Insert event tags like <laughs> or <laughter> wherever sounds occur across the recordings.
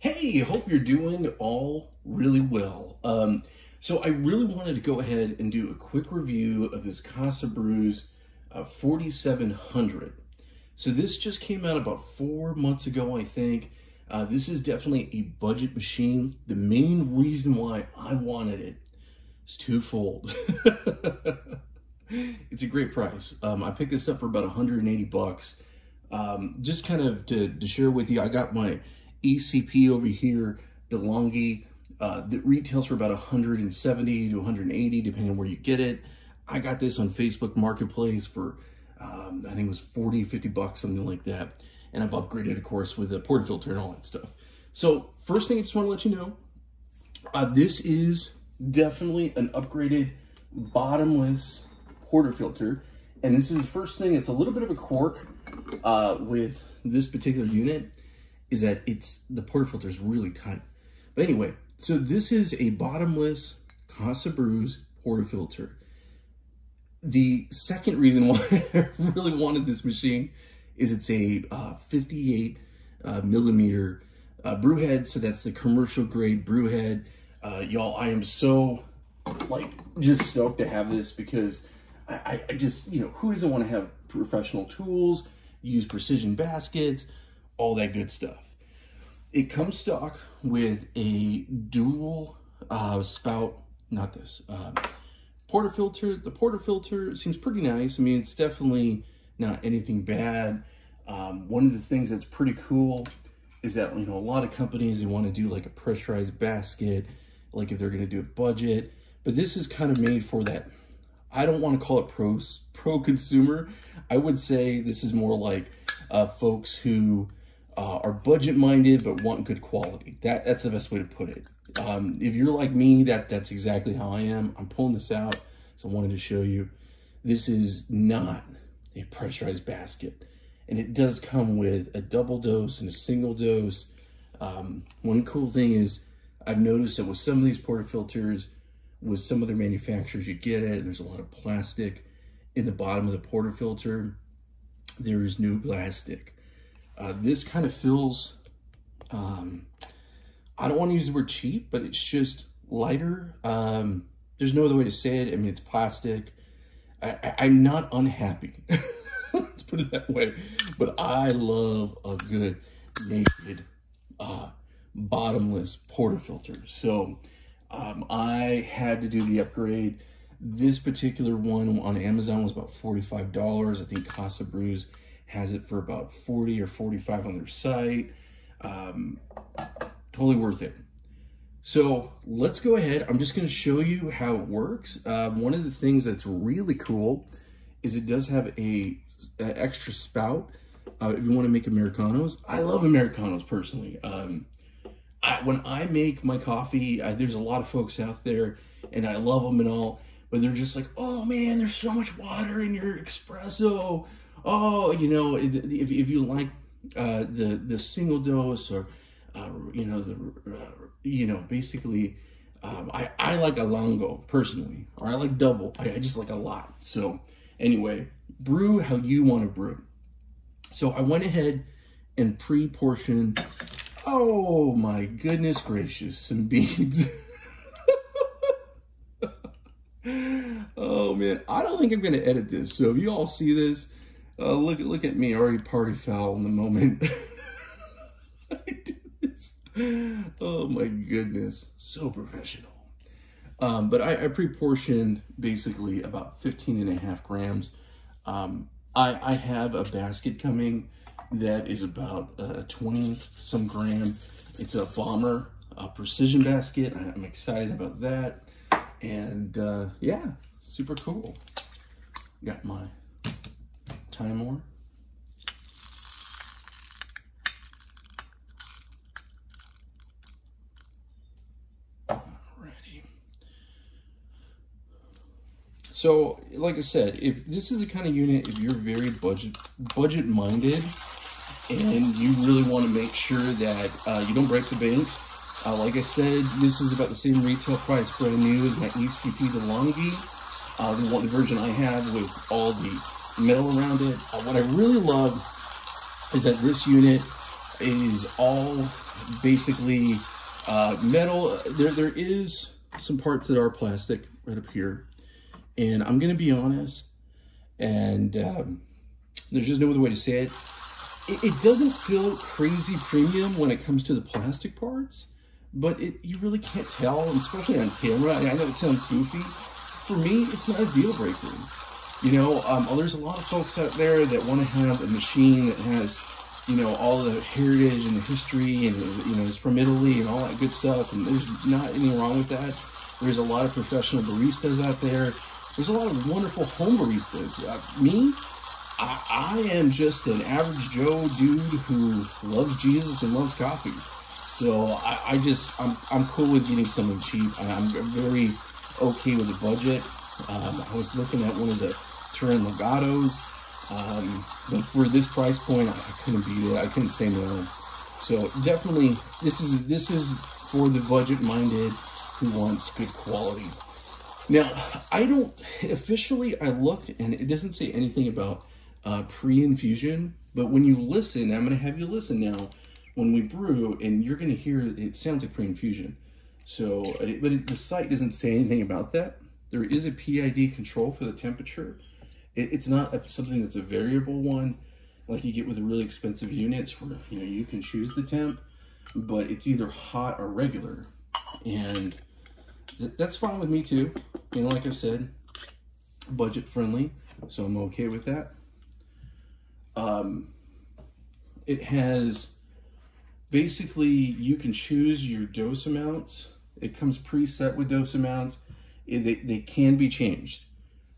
Hey, hope you're doing all really well. Um, so I really wanted to go ahead and do a quick review of this Casabrews uh, 4700. So this just came out about four months ago, I think. Uh, this is definitely a budget machine. The main reason why I wanted it is twofold. <laughs> it's a great price. Um, I picked this up for about 180 bucks. Um, just kind of to, to share with you, I got my ECP over here, DeLonghi, uh, that retails for about 170 to 180, depending on where you get it. I got this on Facebook Marketplace for, um, I think it was 40, 50 bucks, something like that. And I've upgraded, of course, with a portafilter and all that stuff. So first thing I just want to let you know, uh, this is definitely an upgraded bottomless portafilter. And this is the first thing, it's a little bit of a quirk uh, with this particular unit is that it's the portafilter is really tight. But anyway, so this is a bottomless Casabrews portafilter. The second reason <laughs> why I really wanted this machine is it's a uh, 58 uh, millimeter uh, brew head. So that's the commercial grade brew head. Uh, y'all, I am so like just stoked to have this because I, I just, you know, who doesn't want to have professional tools, use precision baskets, all that good stuff. It comes stock with a dual uh, spout, not this, uh, portafilter. The portafilter seems pretty nice. I mean, it's definitely not anything bad. Um, one of the things that's pretty cool is that, you know, a lot of companies, they want to do like a pressurized basket, like if they're going to do a budget, but this is kind of made for that. I don't want to call it pro, pro consumer. I would say this is more like uh, folks who uh, are budget minded but want good quality. That that's the best way to put it. Um, if you're like me, that that's exactly how I am. I'm pulling this out, so I wanted to show you. This is not a pressurized basket, and it does come with a double dose and a single dose. Um, one cool thing is I've noticed that with some of these portafilters, with some other manufacturers, you get it. There's a lot of plastic in the bottom of the portafilter. There is no plastic. Uh, this kind of feels, um, I don't want to use the word cheap, but it's just lighter. Um, there's no other way to say it. I mean, it's plastic. I, am not unhappy. <laughs> Let's put it that way. But I love a good naked, uh, bottomless portafilter. So um, I had to do the upgrade. This particular one on Amazon was about $45. I think Casabrews has it for about 40 or 45 on their site. Um, totally worth it. So let's go ahead. I'm just going to show you how it works. Um, one of the things that's really cool is it does have a, a extra spout uh, if you want to make Americanos. I love Americanos personally. Um, I, when I make my coffee, I, there's a lot of folks out there and I love them and all, but they're just like, oh man, there's so much water in your espresso oh, you know, if, if you like uh, the the single dose or uh, you know the uh, you know basically um, I I like a lungo personally or I like double. I, I just like a lot. So anyway brew how you want to brew. So I went ahead and pre-portioned oh my goodness gracious some beans. <laughs> Oh man I don't think I'm gonna edit this. So if you all see this uh, look, look at me, already party foul in the moment. <laughs> Oh my goodness, so professional. Um, but I, I pre-portioned basically about 15 and a half grams. Um, I, I have a basket coming that is about uh, 20 some gram. It's a bomber a precision basket. I'm excited about that. And uh, yeah, super cool. Got my more. So, like I said, if this is the kind of unit, if you're very budget budget minded and you really want to make sure that uh, you don't break the bank, uh, like I said, this is about the same retail price, brand new as my ECP DeLonghi. Uh, the one version I have with all the metal around it. Uh, what I really love is that this unit is all basically uh, metal. There, there is some parts that are plastic right up here. And I'm going to be honest, and um, there's just no other way to say it. it. It doesn't feel crazy premium when it comes to the plastic parts, but it you really can't tell, especially on camera. I know it sounds goofy. For me, it's not a deal breaker. You know, um, there's a lot of folks out there that want to have a machine that has, you know, all the heritage and the history and, you know, it's from Italy and all that good stuff. And there's not anything wrong with that. There's a lot of professional baristas out there. There's a lot of wonderful home baristas. Uh, me, I, I am just an average Joe dude who loves Jesus and loves coffee. So I, I just, I'm, I'm cool with getting something cheap. I'm very okay with the budget. Um, I was looking at one of the Turin Legatos. Um, but for this price point, I, I couldn't beat it. I couldn't say no. So definitely, this is this is for the budget-minded who wants good quality. Now, I don't officially. I looked, and it doesn't say anything about uh, pre-infusion. But when you listen, I'm going to have you listen now. When we brew, and you're going to hear it sounds like pre-infusion. So, but it, the site doesn't say anything about that. There is a PID control for the temperature. It, it's not something that's a variable one like you get with really expensive units where you know you can choose the temp, but it's either hot or regular. And th that's fine with me too. You know, like I said, budget friendly, so I'm okay with that. Um, it has basically you can choose your dose amounts. It comes preset with dose amounts they, they can be changed.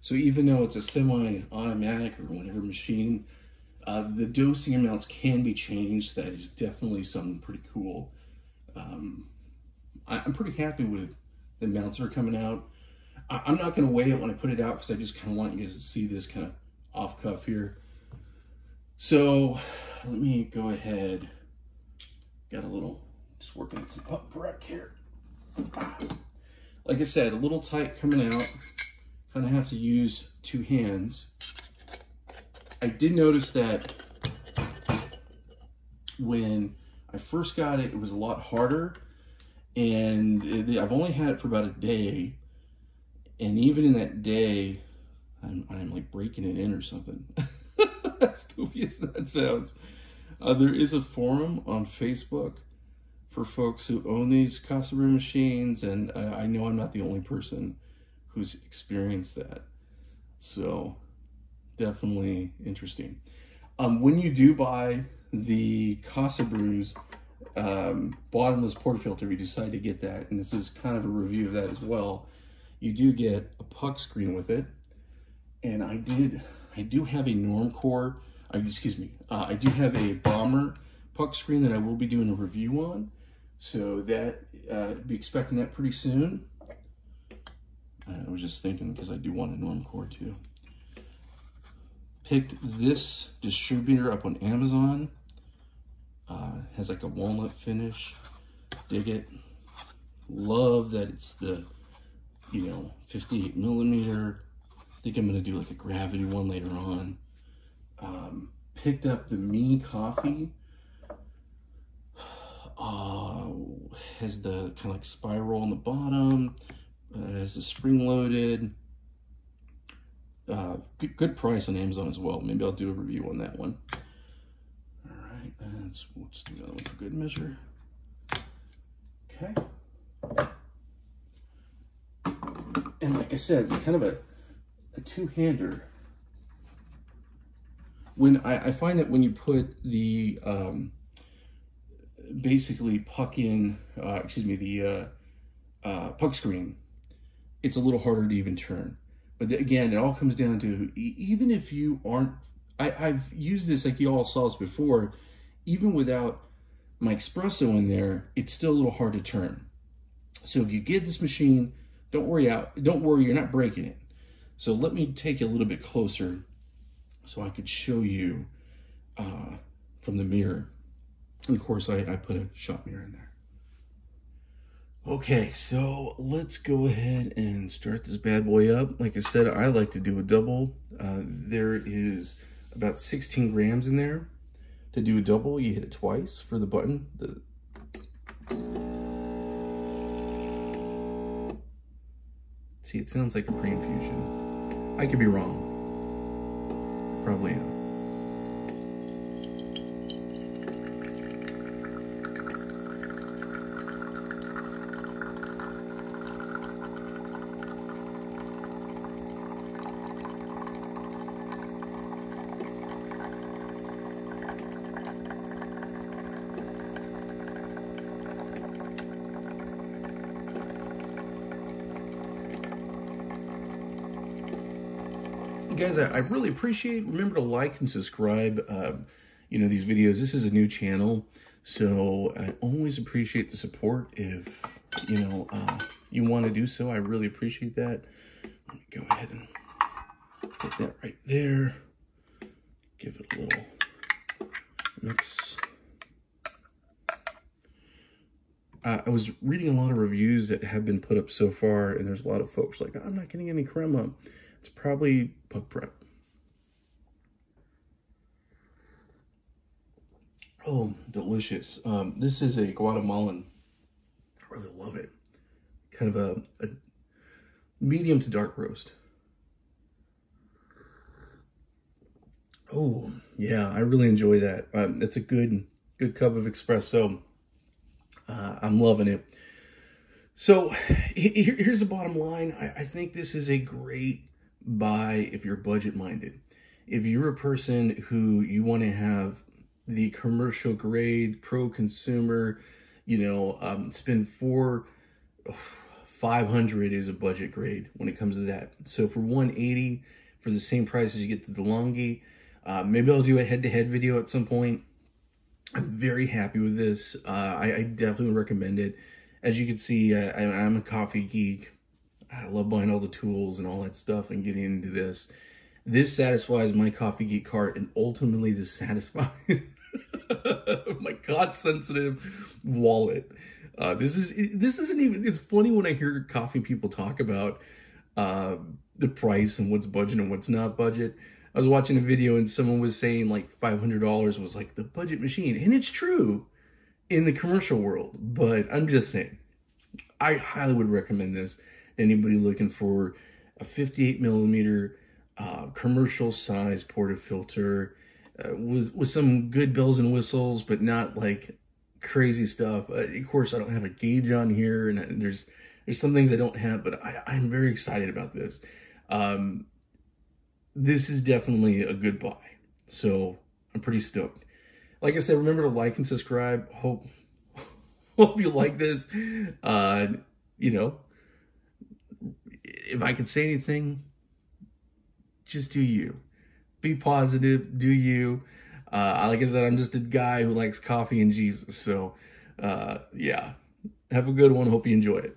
So even though it's a semi-automatic or whatever machine, uh, the dosing amounts can be changed. That is definitely something pretty cool. Um, I, am pretty happy with the amounts that are coming out. I, am not going to weigh it when I put it out because I just kind of want you guys to see this kind of off cuff here. So let me go ahead. Got a little, just working at some pump rack here like I said, a little tight coming out. Kind of have to use two hands. I did notice that when I first got it, it was a lot harder. And it, I've only had it for about a day. And even in that day, I'm, I'm like breaking it in or something. <laughs> as goofy as that sounds. Uh, there is a forum on Facebook for folks who own these Casa machines, and uh, I know I'm not the only person who's experienced that. So definitely interesting. Um, when you do buy the Casabrews um, bottomless portafilter, if you decide to get that, and this is kind of a review of that as well, you do get a puck screen with it. And I did, I do have a Normcore, uh, excuse me, uh, I do have a Bomber puck screen that I will be doing a review on. So that, uh, be expecting that pretty soon. I was just thinking because I do want a Normcore too. Picked this distributor up on Amazon. Uh, has like a walnut finish. Dig it. Love that it's the, you know, 58 millimeter. I think I'm going to do like a gravity one later on. Um, picked up the MiiCoffee uh, <sighs> has the kind of like spiral on the bottom, uh, has the spring loaded. Uh, good, good price on Amazon as well. Maybe I'll do a review on that one. All right, let's, let's do that one for good measure. Okay. And like I said, it's kind of a, a two-hander. When I, I find that when you put the um, basically puck in, uh, excuse me, the uh, uh, puck screen, it's a little harder to even turn. But again, it all comes down to even if you aren't, I, I've used this like you all saw this before, even without my espresso in there, it's still a little hard to turn. So if you get this machine, don't worry out, don't worry, you're not breaking it. So let me take you a little bit closer so I could show you uh, from the mirror. And of course, I, I put a shot mirror in there. Okay, so let's go ahead and start this bad boy up. Like I said, I like to do a double. Uh, there is about 16 grams in there. To do a double, you hit it twice for the button. The... See, it sounds like a pre-infusion. I could be wrong. Probably am. Guys, I, I, really appreciate. Remember to like and subscribe. Uh, you know these videos. This is a new channel, so I always appreciate the support. If you know uh, you want to do so, I really appreciate that. Let me go ahead and put that right there. Give it a little mix. Uh, I was reading a lot of reviews that have been put up so far, and there's a lot of folks like, I'm not getting any crema. It's probably puck prep. Oh, delicious. Um, this is a Guatemalan. I really love it. Kind of a, a medium to dark roast. Oh, yeah, I really enjoy that. Um, it's a good, good cup of espresso. Uh, I'm loving it. So here's the bottom line. I, I think this is a great buy if you're budget minded. If you're a person who you want to have the commercial grade, pro consumer, you know, um, spend four, 500 is a budget grade when it comes to that. So for 180 for the same price as you get the DeLonghi, uh, maybe I'll do a head to head video at some point. I'm very happy with this. Uh, I, I, definitely recommend it. As you can see, uh, I, I'm a coffee geek. I love buying all the tools and all that stuff and getting into this. This satisfies my coffee geek cart and ultimately this <laughs> satisfies my cost sensitive wallet. Uh, this is this isn't even. It's funny when I hear coffee people talk about uh, the price and what's budget and what's not budget. I was watching a video and someone was saying like five hundred dollars was like the budget machine, and it's true in the commercial world. But I'm just saying, I highly would recommend this anybody looking for a 58 millimeter uh, commercial size portafilter uh, with, with some good bells and whistles, but not like crazy stuff. Uh, of course, I don't have a gauge on here and there's, there's some things I don't have, but I, I'm very excited about this. Um, this is definitely a good buy. So I'm pretty stoked. Like I said, remember to like and subscribe. Hope, <laughs> hope you like this. Uh, you know, if I could say anything, just do you. Be positive, do you. Uh, like I said, I'm just a guy who likes coffee and Jesus. So, uh, yeah. Have a good one. Hope you enjoy it.